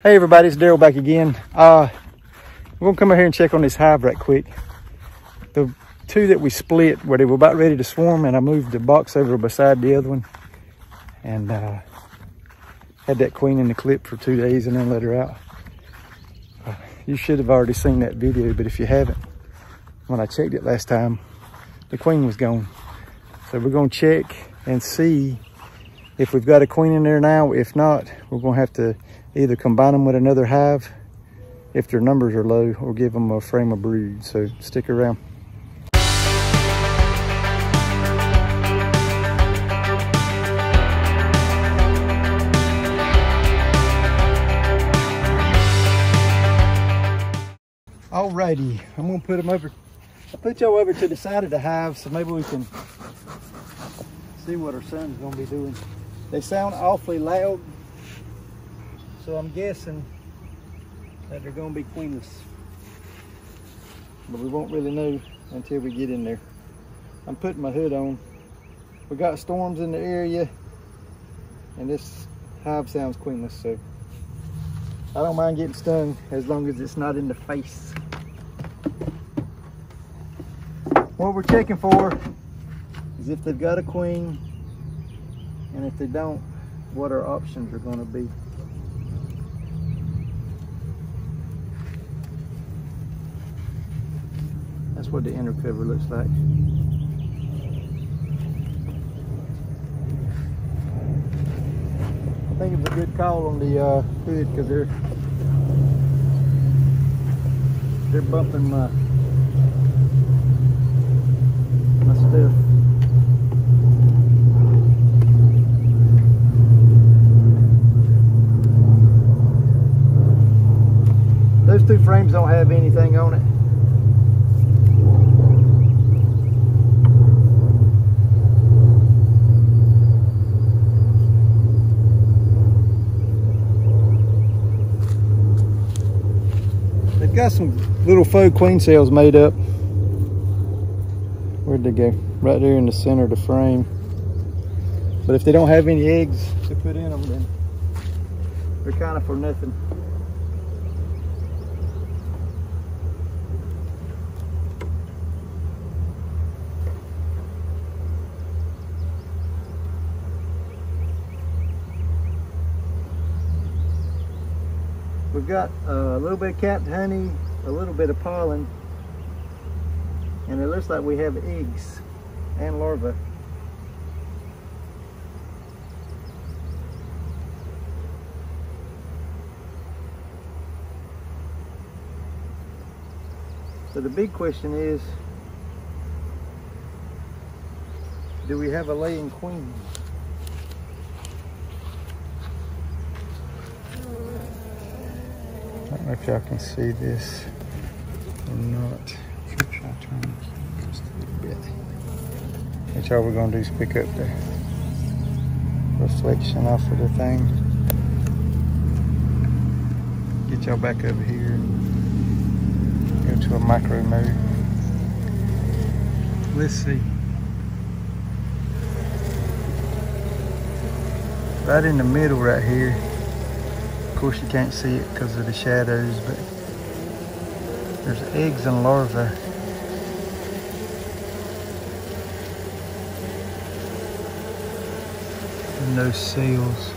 Hey everybody, it's Daryl back again. Uh, we're gonna come out here and check on this hive right quick. The two that we split where they were about ready to swarm and I moved the box over beside the other one and uh, had that queen in the clip for two days and then let her out. Uh, you should have already seen that video, but if you haven't, when I checked it last time, the queen was gone. So we're gonna check and see if we've got a queen in there now. If not, we're gonna have to either combine them with another hive if their numbers are low or give them a frame of brood. So stick around. Alrighty, I'm gonna put them over. I'll put y'all over to the side of the hive so maybe we can see what our son's gonna be doing. They sound awfully loud, so I'm guessing that they're gonna be queenless. But we won't really know until we get in there. I'm putting my hood on. We got storms in the area and this hive sounds queenless, so I don't mind getting stung as long as it's not in the face. What we're checking for is if they've got a queen and if they don't, what our options are gonna be. That's what the inner cover looks like. I think it's a good call on the uh, hood because they're they're bumping my my stuff. Those two frames don't have anything on it. Got some little faux queen cells made up. Where'd they go? Right there in the center of the frame. But if they don't have any eggs to put in them, then they're kind of for nothing. Got a little bit of capped honey, a little bit of pollen, and it looks like we have eggs and larvae. So the big question is, do we have a laying queen? I don't know if y'all can see this or not. Try turn just a little bit. What y'all we're gonna do is pick up the reflection off of the thing. Get y'all back over here. Go to a micro mode. Let's see. Right in the middle right here. Course you can't see it because of the shadows, but there's eggs and larvae. And those cells.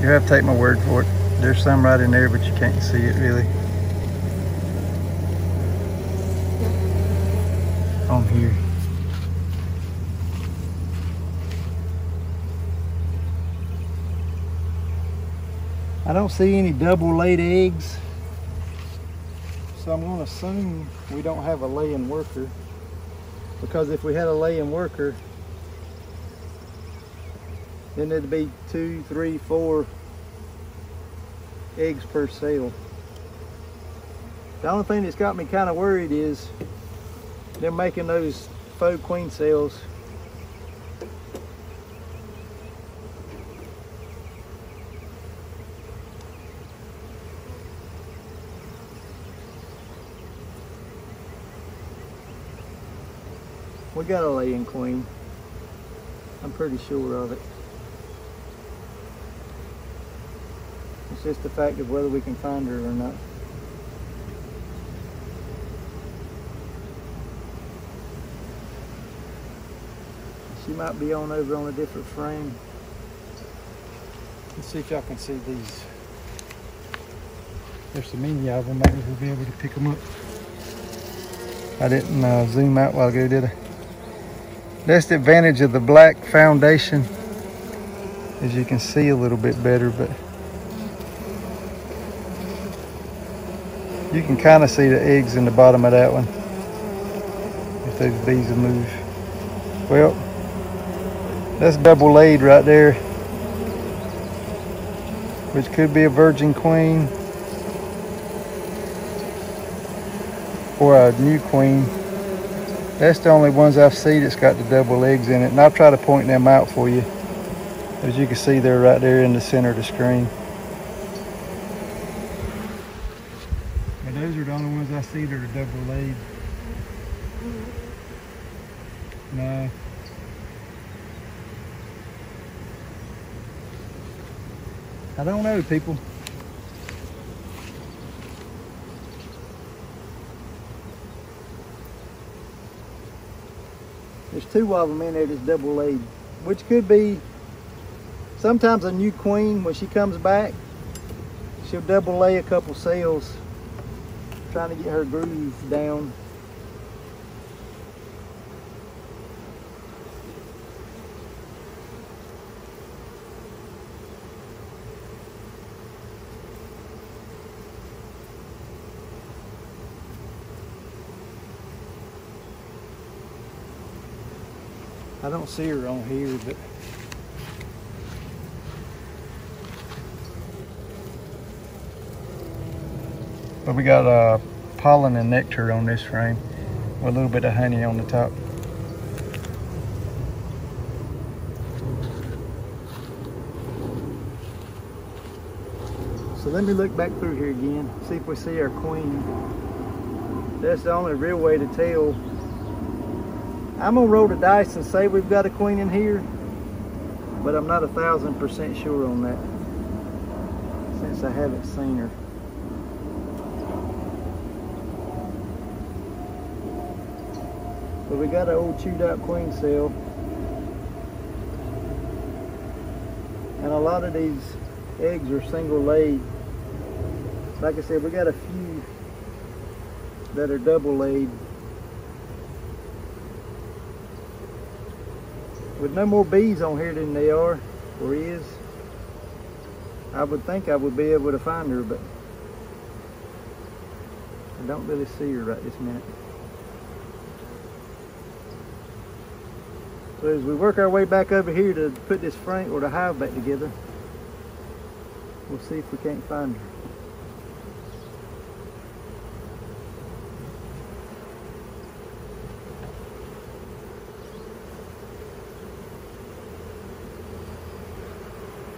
You have to take my word for it. There's some right in there, but you can't see it really. On here. I don't see any double laid eggs. So I'm gonna assume we don't have a laying worker. Because if we had a laying worker, then it'd be two, three, four eggs per cell. The only thing that's got me kind of worried is they're making those faux queen cells We got a laying queen. I'm pretty sure of it. It's just the fact of whether we can find her or not. Might be on over on a different frame. Let's see if y'all can see these. There's so many of them, maybe we'll be able to pick them up. I didn't uh, zoom out while ago, did I? That's the advantage of the black foundation. As you can see a little bit better, but you can kind of see the eggs in the bottom of that one. If those bees will move. Well, that's double laid right there. Which could be a virgin queen. Or a new queen. That's the only ones I've seen that's got the double eggs in it. And I'll try to point them out for you. As you can see, they're right there in the center of the screen. And those are the only ones I see that are double laid. No. I don't know, people. There's two of them in there that's double laid, which could be sometimes a new queen when she comes back. She'll double lay a couple cells, trying to get her groove down. I don't see her on here, but but we got uh, pollen and nectar on this frame with a little bit of honey on the top. So let me look back through here again, see if we see our queen. That's the only real way to tell I'm gonna roll the dice and say we've got a queen in here, but I'm not a thousand percent sure on that since I haven't seen her. But we got an old chewed out queen cell. And a lot of these eggs are single laid. Like I said, we got a few that are double laid. With no more bees on here than they are or is, I would think I would be able to find her, but I don't really see her right this minute. So as we work our way back over here to put this frame or the hive back together, we'll see if we can't find her.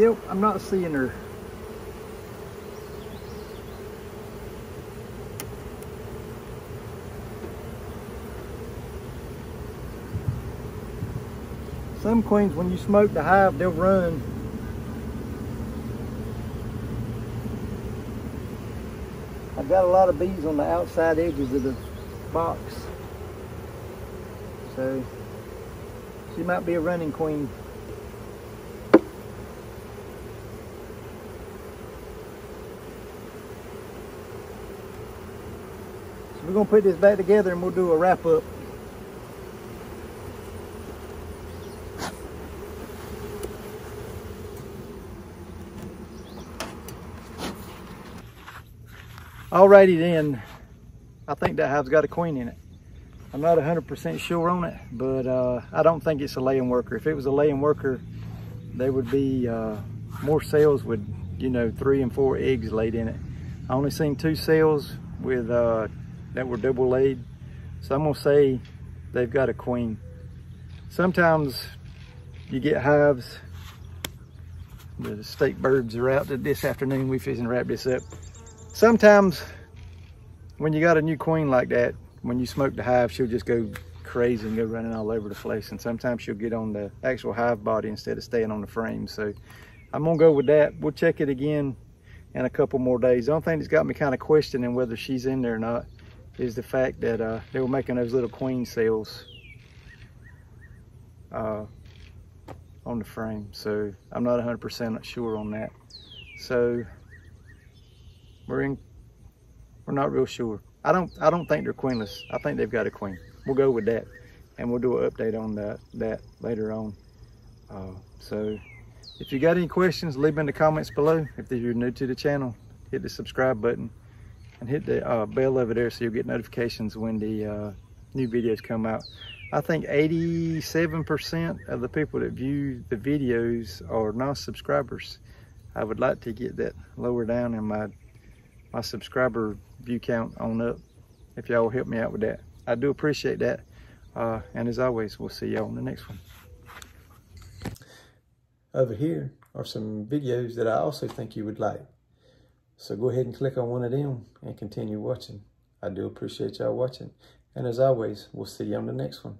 Yep, I'm not seeing her. Some queens, when you smoke the hive, they'll run. I've got a lot of bees on the outside edges of the box. So, she might be a running queen. We're gonna put this back together and we'll do a wrap up. Alrighty then, I think that hive's got a queen in it. I'm not 100% sure on it, but uh, I don't think it's a laying worker. If it was a laying worker, there would be uh, more cells with, you know, three and four eggs laid in it. I only seen two cells with uh, that were double laid. So I'm gonna say they've got a queen. Sometimes you get hives. The state birds are out this afternoon. We fishing wrap this up. Sometimes when you got a new queen like that, when you smoke the hive, she'll just go crazy and go running all over the place. And sometimes she'll get on the actual hive body instead of staying on the frame. So I'm gonna go with that. We'll check it again in a couple more days. The only thing that's got me kind of questioning whether she's in there or not is the fact that uh, they were making those little queen cells uh, on the frame. So I'm not 100% sure on that. So we're in, we're not real sure. I don't, I don't think they're queenless. I think they've got a queen. We'll go with that. And we'll do an update on that, that later on. Uh, so if you got any questions, leave them in the comments below. If you're new to the channel, hit the subscribe button and hit the uh, bell over there so you'll get notifications when the uh, new videos come out. I think 87% of the people that view the videos are non-subscribers. I would like to get that lower down in my my subscriber view count on up if y'all will help me out with that. I do appreciate that. Uh, and as always, we'll see y'all on the next one. Over here are some videos that I also think you would like. So go ahead and click on one of them and continue watching. I do appreciate y'all watching. And as always, we'll see you on the next one.